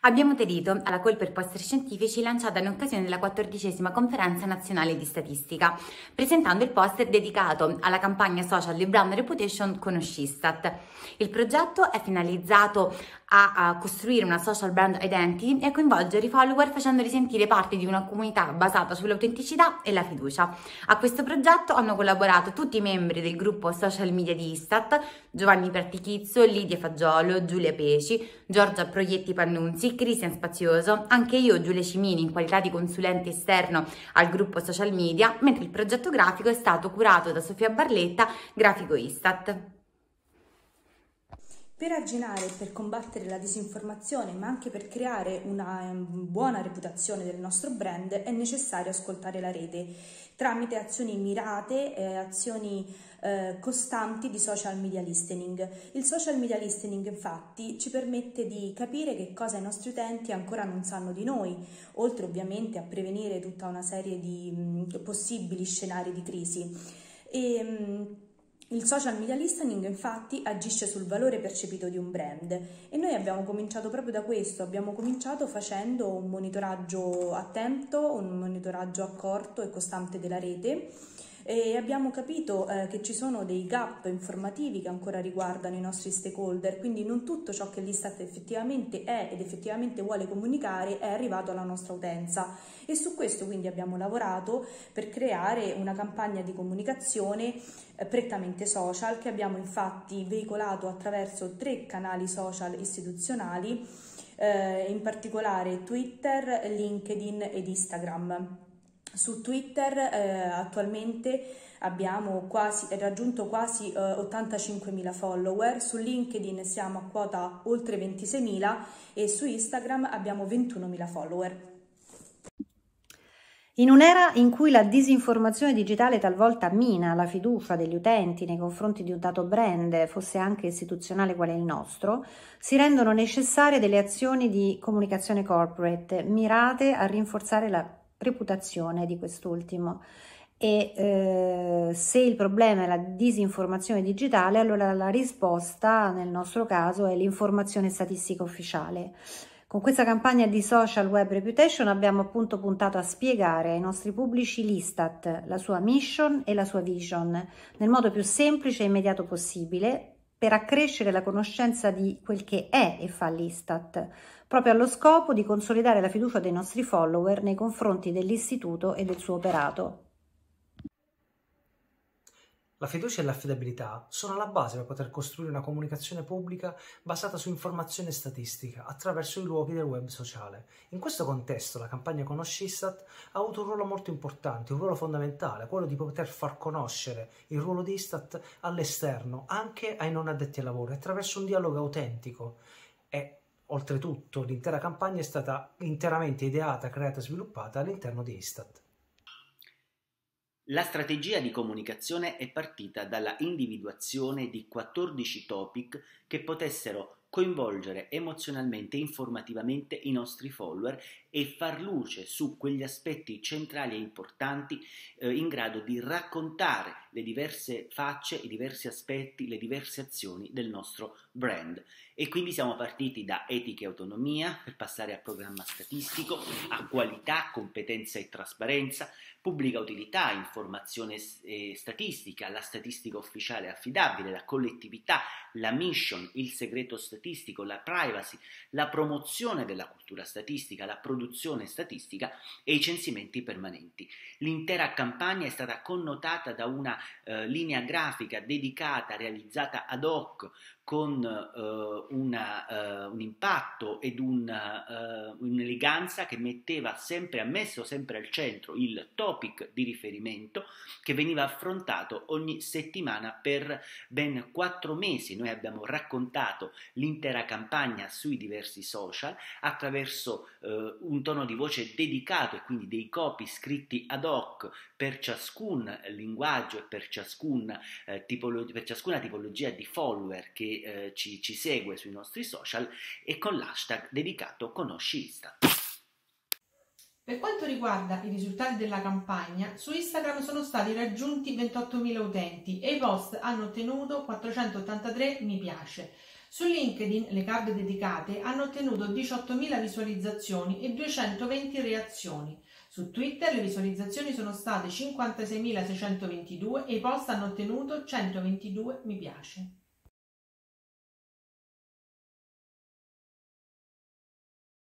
Abbiamo aderito alla call per poster scientifici lanciata in occasione della quattordicesima conferenza nazionale di statistica, presentando il poster dedicato alla campagna social di brand reputation Conoscistat. Il progetto è finalizzato a, a, costruire una social brand identity e a coinvolgere i follower facendoli sentire parte di una comunità basata sull'autenticità e la fiducia. A questo progetto hanno collaborato tutti i membri del gruppo social media di Istat, Giovanni Pertichizzo, Lidia Fagiolo, Giulia Peci, Giorgia Proietti Pannunzi, Cristian Spazioso, anche io Giulia Cimini in qualità di consulente esterno al gruppo social media, mentre il progetto grafico è stato curato da Sofia Barletta, grafico Istat. Per arginare e per combattere la disinformazione, ma anche per creare una ehm, buona reputazione del nostro brand, è necessario ascoltare la rete tramite azioni mirate, eh, azioni eh, costanti di social media listening. Il social media listening infatti ci permette di capire che cosa i nostri utenti ancora non sanno di noi, oltre ovviamente a prevenire tutta una serie di mh, possibili scenari di crisi. E, mh, il social media listening infatti agisce sul valore percepito di un brand. E noi abbiamo cominciato proprio da questo, abbiamo cominciato facendo un monitoraggio attento, un monitoraggio accorto e costante della rete e abbiamo capito eh, che ci sono dei gap informativi che ancora riguardano i nostri stakeholder, quindi non tutto ciò che l'Istat effettivamente è ed effettivamente vuole comunicare è arrivato alla nostra utenza e su questo quindi abbiamo lavorato per creare una campagna di comunicazione eh, prettamente social che abbiamo infatti veicolato attraverso tre canali social istituzionali, eh, in particolare Twitter, LinkedIn ed Instagram. Su Twitter eh, attualmente abbiamo quasi, raggiunto quasi eh, 85.000 follower, su LinkedIn siamo a quota oltre 26.000 e su Instagram abbiamo 21.000 follower. In un'era in cui la disinformazione digitale talvolta mina la fiducia degli utenti nei confronti di un dato brand, fosse anche istituzionale quale il nostro, si rendono necessarie delle azioni di comunicazione corporate mirate a rinforzare la reputazione di quest'ultimo. E eh, se il problema è la disinformazione digitale, allora la risposta nel nostro caso è l'informazione statistica ufficiale. Con questa campagna di social web reputation abbiamo appunto puntato a spiegare ai nostri pubblici l'Istat, la sua mission e la sua vision, nel modo più semplice e immediato possibile, per accrescere la conoscenza di quel che è e fa l'Istat, proprio allo scopo di consolidare la fiducia dei nostri follower nei confronti dell'istituto e del suo operato. La fiducia e l'affidabilità sono la base per poter costruire una comunicazione pubblica basata su informazione statistica attraverso i luoghi del web sociale. In questo contesto la campagna Conoscistat ha avuto un ruolo molto importante, un ruolo fondamentale, quello di poter far conoscere il ruolo di Istat all'esterno, anche ai non addetti ai lavori, attraverso un dialogo autentico. E oltretutto l'intera campagna è stata interamente ideata, creata e sviluppata all'interno di Istat. La strategia di comunicazione è partita dalla individuazione di 14 topic che potessero coinvolgere emozionalmente e informativamente i nostri follower e far luce su quegli aspetti centrali e importanti eh, in grado di raccontare le diverse facce, i diversi aspetti, le diverse azioni del nostro brand. E quindi siamo partiti da etica e autonomia per passare a programma statistico, a qualità, competenza e trasparenza, pubblica utilità, informazione e statistica, la statistica ufficiale affidabile, la collettività, la mission, il segreto statistico, la privacy, la promozione della cultura statistica, la produzione statistica e i censimenti permanenti. L'intera campagna è stata connotata da una eh, linea grafica dedicata, realizzata ad hoc con uh, una, uh, un impatto ed un, uh, un'eleganza che metteva sempre, ha messo sempre al centro il topic di riferimento che veniva affrontato ogni settimana per ben quattro mesi. Noi abbiamo raccontato l'intera campagna sui diversi social attraverso un tono di voce dedicato e quindi dei copy scritti ad hoc per ciascun linguaggio e per, ciascun, tipolo- per ciascuna tipologia di follower che eh, ci, ci segue sui nostri social e con l'hashtag dedicato Conosci Istat. Per quanto riguarda i risultati della campagna, su Instagram sono stati raggiunti 28.000 utenti e i post hanno ottenuto 483 mi piace. Su LinkedIn le card dedicate hanno ottenuto 18.000 visualizzazioni e 220 reazioni. Su Twitter le visualizzazioni sono state 56.622 e i post hanno ottenuto 122 mi piace.